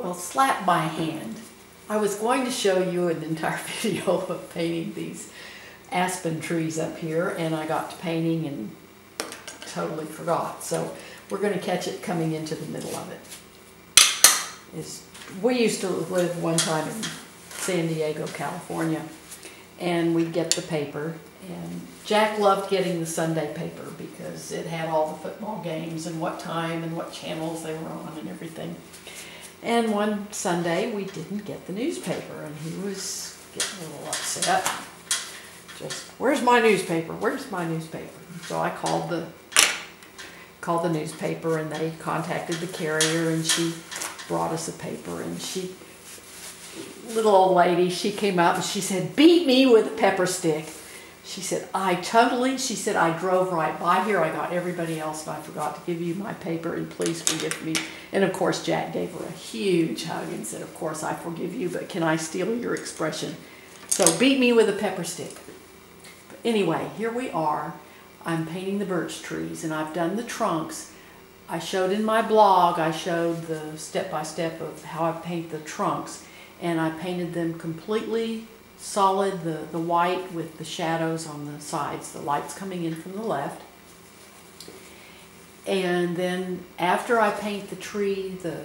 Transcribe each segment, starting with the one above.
Well, slap by hand. I was going to show you an entire video of painting these aspen trees up here, and I got to painting and totally forgot. So we're going to catch it coming into the middle of it. Is we used to live one time in San Diego, California, and we'd get the paper. And Jack loved getting the Sunday paper because it had all the football games and what time and what channels they were on and everything. And one Sunday we didn't get the newspaper, and he was getting a little upset. Just, where's my newspaper? Where's my newspaper? So I called the called the newspaper, and they contacted the carrier, and she brought us a paper, and she little old lady, she came up and she said, beat me with a pepper stick. She said, I totally, she said, I drove right by here. I got everybody else and I forgot to give you my paper and please forgive me. And of course, Jack gave her a huge hug and said, of course, I forgive you, but can I steal your expression? So beat me with a pepper stick. But anyway, here we are. I'm painting the birch trees and I've done the trunks. I showed in my blog, I showed the step-by-step -step of how I paint the trunks and I painted them completely solid, the, the white with the shadows on the sides, the lights coming in from the left. And then after I paint the tree, the,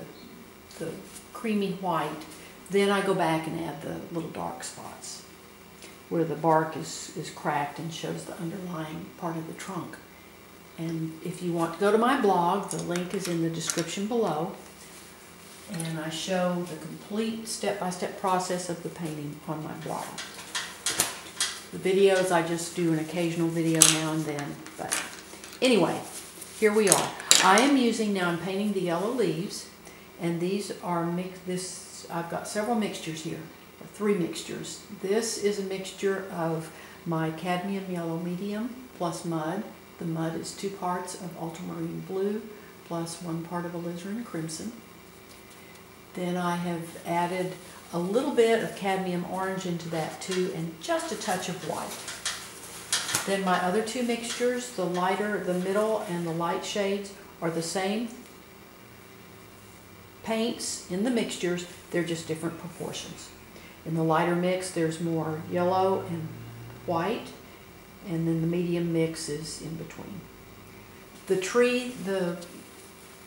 the creamy white, then I go back and add the little dark spots where the bark is, is cracked and shows the underlying part of the trunk. And if you want to go to my blog, the link is in the description below and I show the complete step-by-step -step process of the painting on my blog. The videos, I just do an occasional video now and then, but anyway, here we are. I am using, now I'm painting the yellow leaves, and these are mix. this, I've got several mixtures here, three mixtures. This is a mixture of my cadmium yellow medium plus mud. The mud is two parts of ultramarine blue plus one part of alizarin crimson. Then I have added a little bit of cadmium orange into that too and just a touch of white. Then my other two mixtures, the lighter, the middle and the light shades are the same paints in the mixtures, they're just different proportions. In the lighter mix there's more yellow and white and then the medium mix is in between. The tree, the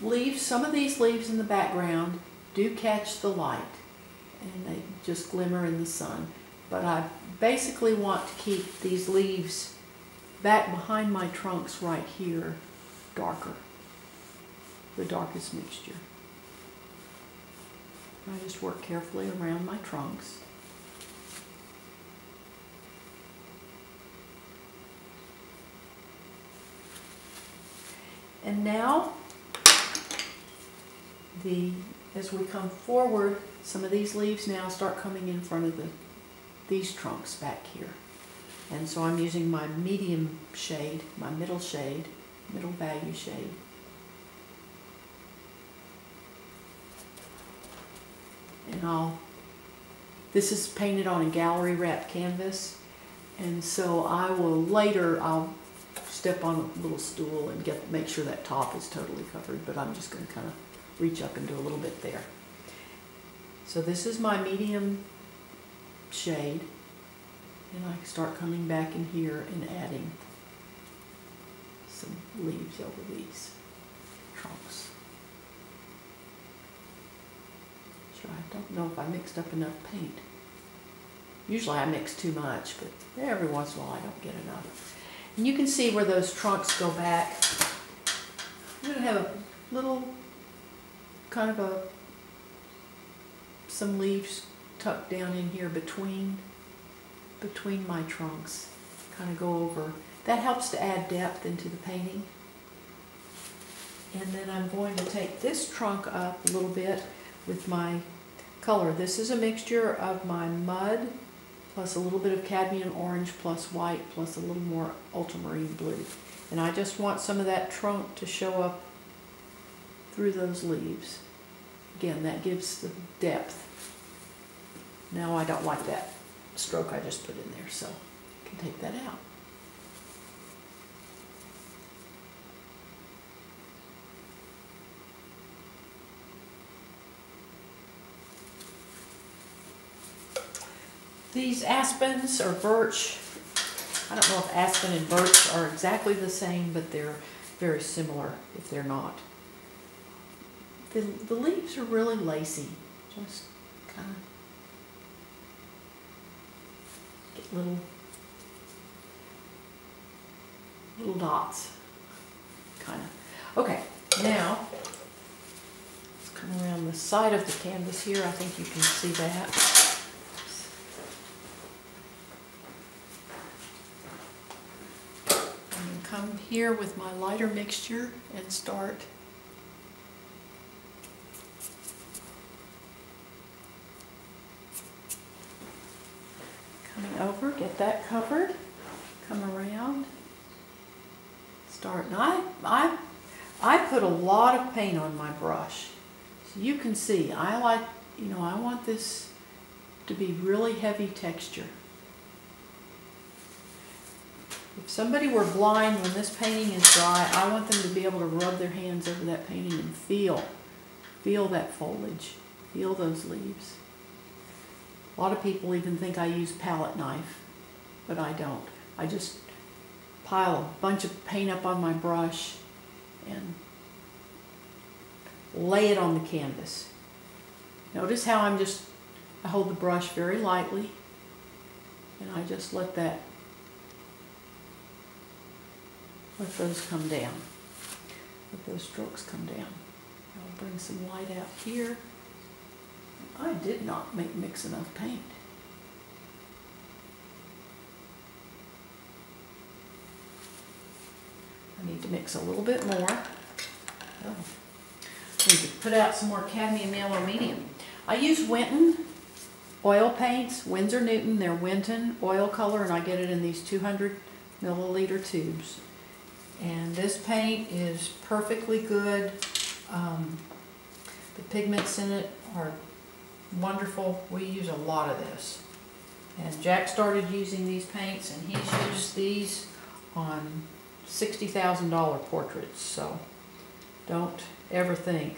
leaves, some of these leaves in the background do catch the light and they just glimmer in the sun. But I basically want to keep these leaves back behind my trunks right here darker, the darkest mixture. I just work carefully around my trunks. And now the as we come forward, some of these leaves now start coming in front of the these trunks back here. And so I'm using my medium shade, my middle shade, middle value shade. And I'll, this is painted on a gallery wrap canvas. And so I will later, I'll step on a little stool and get make sure that top is totally covered, but I'm just going to kind of reach up and do a little bit there. So this is my medium shade and I start coming back in here and adding some leaves over these trunks. Sure, I don't know if I mixed up enough paint. Usually I mix too much, but every once in a while I don't get enough. And you can see where those trunks go back. I'm going to have a little kind of a some leaves tucked down in here between between my trunks kind of go over. That helps to add depth into the painting. And then I'm going to take this trunk up a little bit with my color. This is a mixture of my mud plus a little bit of cadmium orange plus white plus a little more ultramarine blue. And I just want some of that trunk to show up through those leaves. Again, that gives the depth. Now I don't like that stroke I just put in there, so I can take that out. These aspens or birch, I don't know if aspen and birch are exactly the same, but they're very similar if they're not. The, the leaves are really lacy, just kind of get little little dots, kind of. Okay, now let's come around the side of the canvas here. I think you can see that. Come here with my lighter mixture and start coming over, that covered, come around, start. And I, I, I put a lot of paint on my brush. So you can see, I like, you know, I want this to be really heavy texture. If somebody were blind when this painting is dry, I want them to be able to rub their hands over that painting and feel, feel that foliage, feel those leaves. A lot of people even think I use palette knife, but I don't. I just pile a bunch of paint up on my brush and lay it on the canvas. Notice how I'm just, I hold the brush very lightly and I just let that, let those come down. Let those strokes come down. I'll bring some light out here. I did not make mix enough paint. I need to mix a little bit more. Oh. Need to put out some more cadmium yellow medium. I use Winton oil paints, Winsor Newton, they're Winton oil color, and I get it in these 200 milliliter tubes. And this paint is perfectly good. Um, the pigments in it are wonderful. We use a lot of this. And Jack started using these paints and he's used these on $60,000 portraits. So don't ever think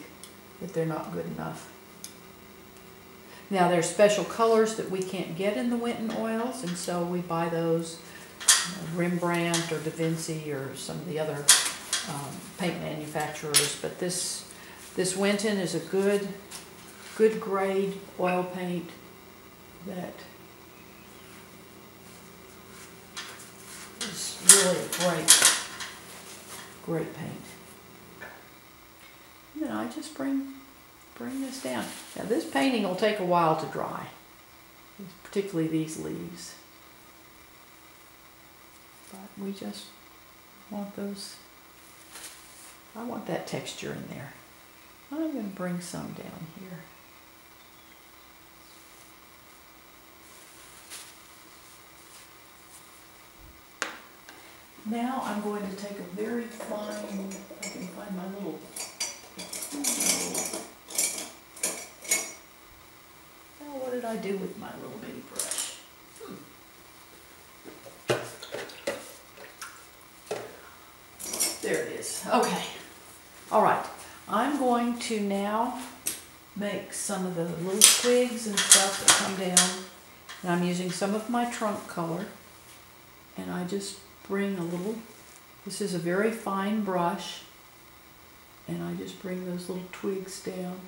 that they're not good enough. Now there's special colors that we can't get in the Winton oils and so we buy those Rembrandt or Da Vinci or some of the other um, paint manufacturers. But this, this Winton is a good good grade oil paint that is really great, great paint. And then I just bring, bring this down. Now this painting will take a while to dry, particularly these leaves. But we just want those, I want that texture in there. I'm going to bring some down here. Now I'm going to take a very fine, I can find my little, oh, what did I do with my little bitty brush? Hmm. There it is. Okay. All right. I'm going to now make some of the little twigs and stuff that come down. And I'm using some of my trunk color. And I just bring a little, this is a very fine brush, and I just bring those little twigs down.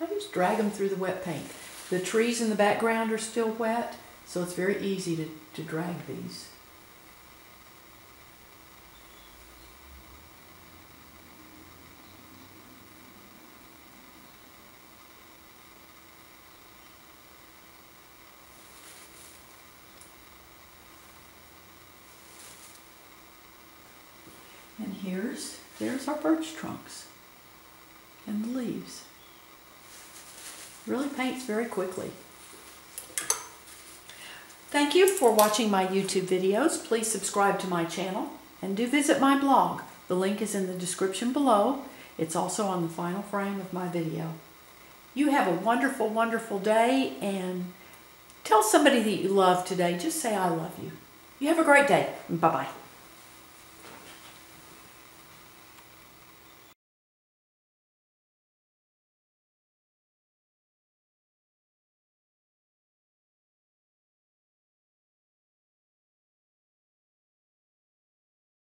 I just drag them through the wet paint. The trees in the background are still wet, so it's very easy to, to drag these. And here's, there's our birch trunks and the leaves. Really paints very quickly. Thank you for watching my YouTube videos. Please subscribe to my channel and do visit my blog. The link is in the description below. It's also on the final frame of my video. You have a wonderful, wonderful day and tell somebody that you love today. Just say I love you. You have a great day. Bye-bye.